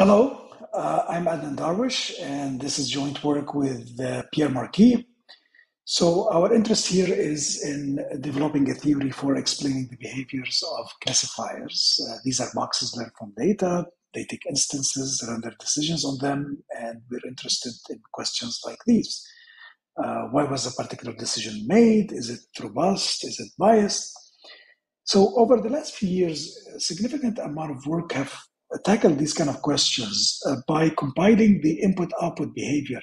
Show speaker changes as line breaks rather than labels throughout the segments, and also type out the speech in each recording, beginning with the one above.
Hello, uh, I'm Adnan Darwiche, and this is joint work with uh, Pierre Marquis. So, our interest here is in developing a theory for explaining the behaviors of classifiers. Uh, these are boxes learned from data. They take instances, render decisions on them, and we're interested in questions like these. Uh, why was a particular decision made? Is it robust? Is it biased? So over the last few years, a significant amount of work have tackled these kind of questions uh, by compiling the input-output behavior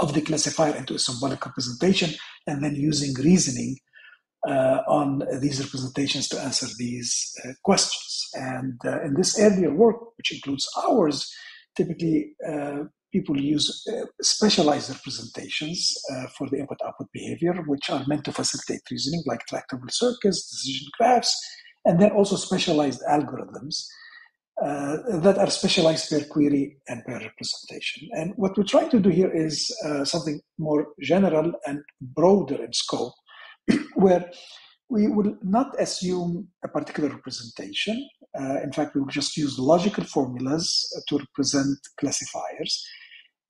of the classifier into a symbolic representation and then using reasoning uh, on these representations to answer these uh, questions. And uh, in this earlier work, which includes ours, typically uh, people use uh, specialized representations for the input output behavior, which are meant to facilitate reasoning, like tractable circuits, decision graphs, and then also specialized algorithms. Uh, that are specialized per query and per representation. And what we're trying to do here is uh, something more general and broader in scope, where we will not assume a particular representation. Uh, in fact, we will just use logical formulas to represent classifiers.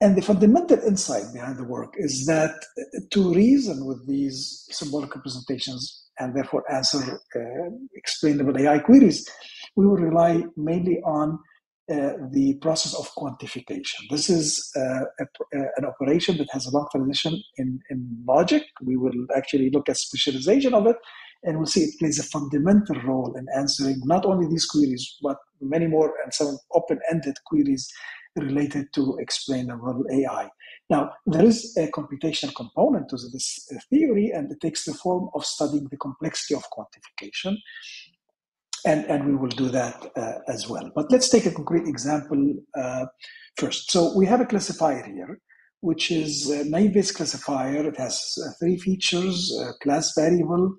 And the fundamental insight behind the work is that to reason with these symbolic representations and therefore answer uh, explainable AI queries, we will rely mainly on uh, the process of quantification. This is uh, a, uh, an operation that has a long tradition in, in logic. We will actually look at specialization of it, and we'll see it plays a fundamental role in answering not only these queries, but many more and some open ended queries related to explainable AI. Now, there is a computational component to this theory, and it takes the form of studying the complexity of quantification. And, and we will do that uh, as well. But let's take a concrete example uh, first. So we have a classifier here, which is a naive-Bayes classifier. It has uh, three features, class variable.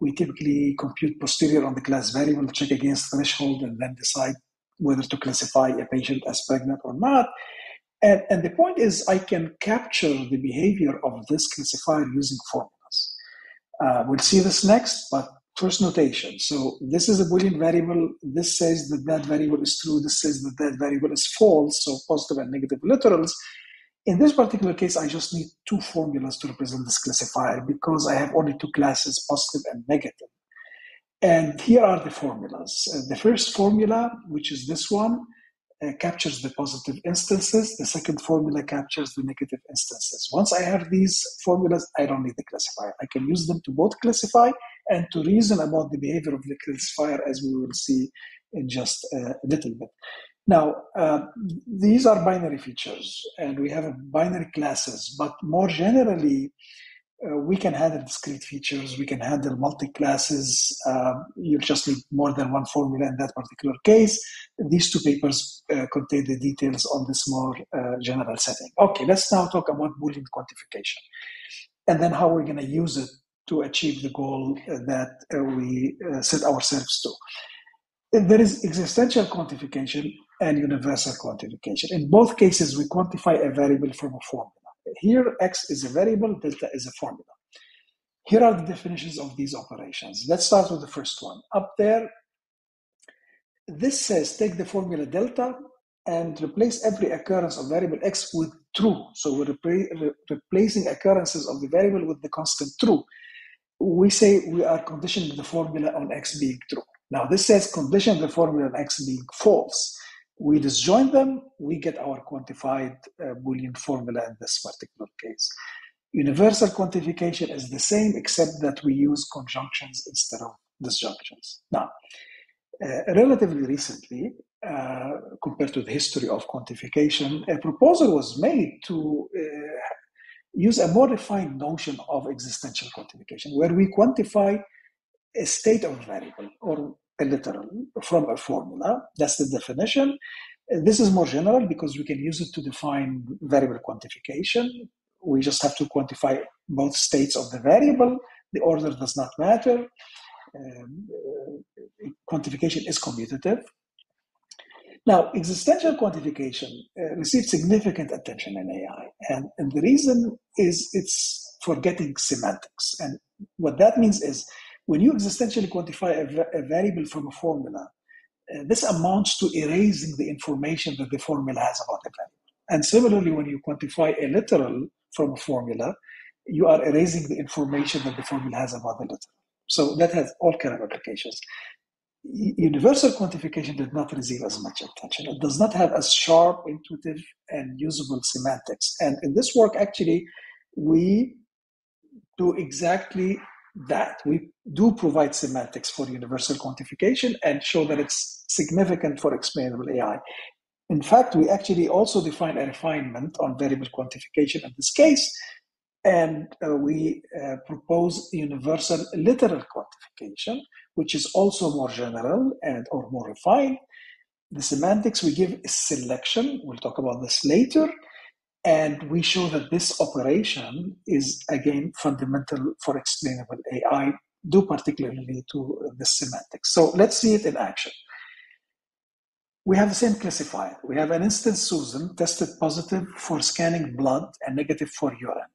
We typically compute posterior on the class variable, check against threshold, and then decide whether to classify a patient as pregnant or not. And, and the point is, I can capture the behavior of this classifier using formulas. Uh, we'll see this next, but first notation. So this is a Boolean variable. This says that that variable is true. This says that that variable is false. So positive and negative literals. In this particular case, I just need two formulas to represent this classifier because I have only two classes, positive and negative. And here are the formulas. Uh, the first formula, which is this one, uh, captures the positive instances. The second formula captures the negative instances. Once I have these formulas, I don't need the classifier. I can use them to both classify and to reason about the behavior of the fire, as we will see in just a little bit. Now, uh, these are binary features, and we have binary classes, but more generally, uh, we can handle discrete features, we can handle multi-classes. Uh, you just need more than one formula in that particular case. These two papers uh, contain the details on this more uh, general setting. Okay, let's now talk about Boolean quantification and then how we're going to use it to achieve the goal that uh, we uh, set ourselves to. There is existential quantification and universal quantification. In both cases, we quantify a variable from a formula. Here, x is a variable, delta is a formula. Here are the definitions of these operations. Let's start with the first one. Up there, this says take the formula delta and replace every occurrence of variable x with true. So we're re replacing occurrences of the variable with the constant true. We say we are conditioning the formula on x being true. Now this says condition the formula on x being false we disjoin them, we get our quantified uh, Boolean formula in this particular case. Universal quantification is the same, except that we use conjunctions instead of disjunctions. Now, uh, relatively recently, uh, compared to the history of quantification, a proposal was made to uh, use a more refined notion of existential quantification, where we quantify a state of a variable or a literal from a formula. That's the definition. This is more general because we can use it to define variable quantification. We just have to quantify both states of the variable. The order does not matter. Um, uh, quantification is commutative. Now, existential quantification uh, received significant attention in AI. And, and the reason is it's forgetting semantics. And what that means is when you existentially quantify a, a variable from a formula, uh, this amounts to erasing the information that the formula has about the variable. And similarly, when you quantify a literal from a formula, you are erasing the information that the formula has about the literal. So that has all kind of applications. Universal quantification did not receive as much attention. It does not have as sharp, intuitive, and usable semantics. And in this work, actually, we do exactly that. We do provide semantics for universal quantification and show that it's significant for explainable AI. In fact, we actually also define a refinement on variable quantification in this case, and uh, we uh, propose universal literal quantification, which is also more general and or more refined. The semantics we give is selection. We'll talk about this later. And we show that this operation is, again, fundamental for explainable AI, due particularly to the semantics. So let's see it in action. We have the same classifier. We have an instance Susan tested positive for scanning blood and negative for urine.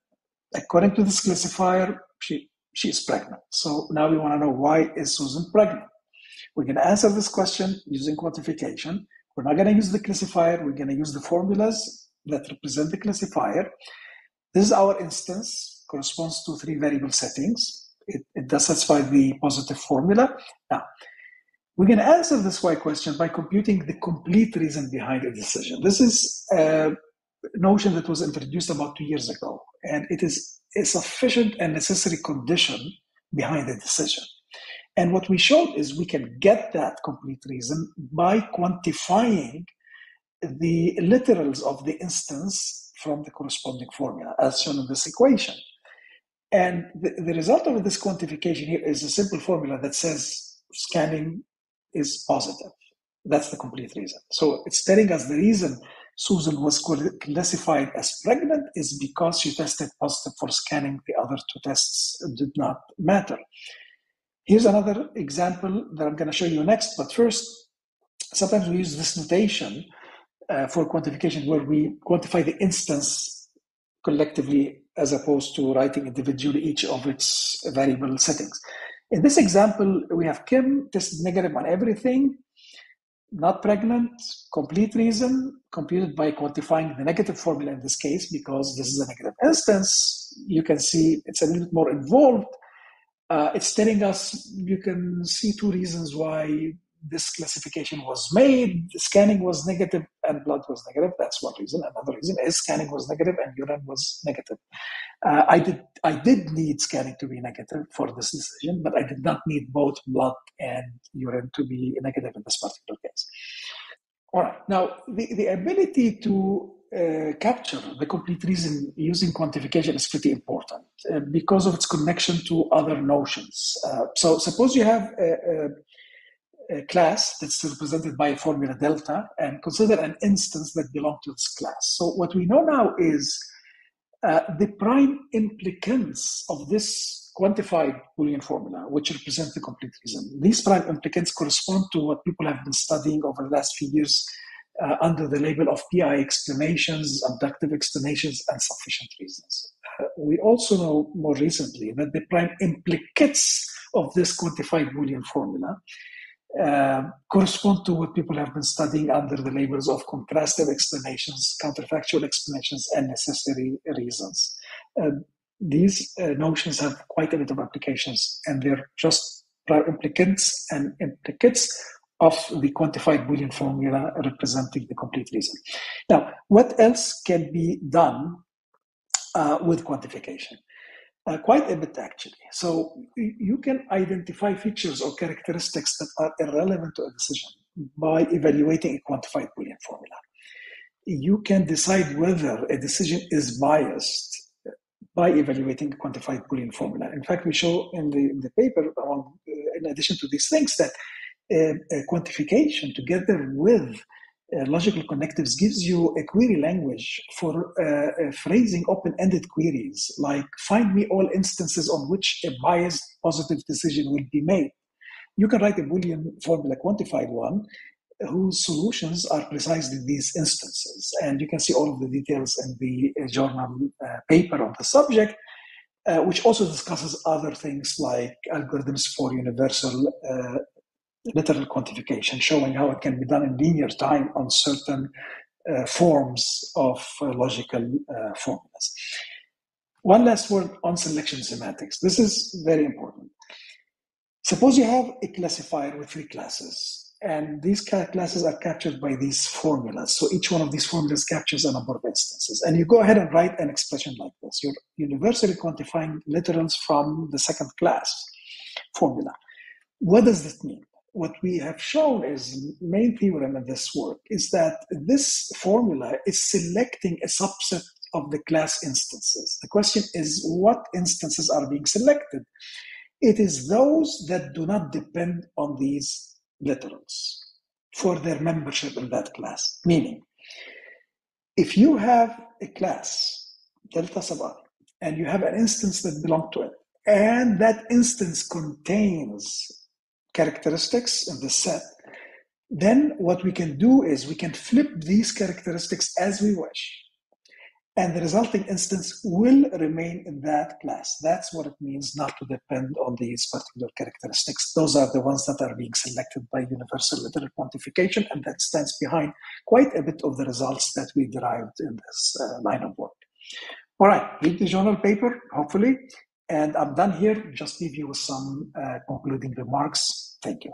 According to this classifier, she, she is pregnant. So now we want to know why is Susan pregnant? Going to answer this question using quantification. We're not going to use the classifier. We're going to use the formulas that represent the classifier. This is our instance, corresponds to three variable settings. It, it does satisfy the positive formula. Now, we're going to answer this why question by computing the complete reason behind a decision. This is a notion that was introduced about two years ago, and it is a sufficient and necessary condition behind the decision. And what we showed is we can get that complete reason by quantifying the literals of the instance from the corresponding formula, as shown in this equation. And the, the result of this quantification here is a simple formula that says scanning is positive. That's the complete reason. So it's telling us the reason Susan was classified as pregnant is because she tested positive for scanning. The other two tests did not matter. Here's another example that I'm going to show you next. But first, sometimes we use this notation uh, for quantification where we quantify the instance collectively as opposed to writing individually each of its variable settings. In this example, we have Kim tested negative on everything, not pregnant, complete reason, computed by quantifying the negative formula in this case, because this is a negative instance. You can see it's a little bit more involved. Uh, it's telling us you can see two reasons why this classification was made, scanning was negative and blood was negative. That's one reason. Another reason is scanning was negative and urine was negative. Uh, I did I did need scanning to be negative for this decision, but I did not need both blood and urine to be negative in this particular. All right. Now, the, the ability to uh, capture the complete reason using quantification is pretty important uh, because of its connection to other notions. Uh, so, suppose you have a, a class that's represented by a formula delta and consider an instance that belongs to this class. So what we know now is uh, the prime implicants of this quantified Boolean formula, which represents the complete reason. These prime implicants correspond to what people have been studying over the last few years uh, under the label of PI explanations, abductive explanations, and sufficient reasons. Uh, we also know more recently that the prime implicates of this quantified Boolean formula uh, correspond to what people have been studying under the labels of contrastive explanations, counterfactual explanations, and necessary reasons. Uh, these uh, notions have quite a bit of applications, and they're just prime implicants and implicates of the quantified Boolean formula representing the complete reason. Now, what else can be done uh, with quantification? Uh, quite a bit actually. So you can identify features or characteristics that are irrelevant to a decision by evaluating a quantified Boolean formula. You can decide whether a decision is biased by evaluating a quantified Boolean formula. In fact, we show in the, in the paper, um, in addition to these things, that uh, quantification together with uh, logical connectives gives you a query language for uh, uh, phrasing open-ended queries, like find me all instances on which a biased positive decision will be made. You can write a Boolean formula, quantified one, whose solutions are precisely these instances. And you can see all of the details in the uh, journal uh, paper on the subject, uh, which also discusses other things like algorithms for universal literal quantification, showing how it can be done in linear time on certain uh, forms of uh, logical uh, formulas. One last word on selection semantics. This is very important. Suppose you have a classifier with three classes, and these classes are captured by these formulas. So each one of these formulas captures a number of instances. And you go ahead and write an expression like this. You're universally quantifying literals from the second class formula. What does this mean? What we have shown is main theorem in this work is that this formula is selecting a subset of the class instances. The question is what instances are being selected? It is those that do not depend on these literals for their membership in that class. Meaning, if you have a class, delta sub and you have an instance that belongs to it, and that instance contains characteristics in the set, then what we can do is we can flip these characteristics as we wish and the resulting instance will remain in that class. That's what it means not to depend on these particular characteristics. Those are the ones that are being selected by universal literal quantification, and that stands behind quite a bit of the results that we derived in this uh, line of work. All right, read the journal paper, hopefully, and I'm done here. Just leave you with some uh, concluding remarks. Thank you.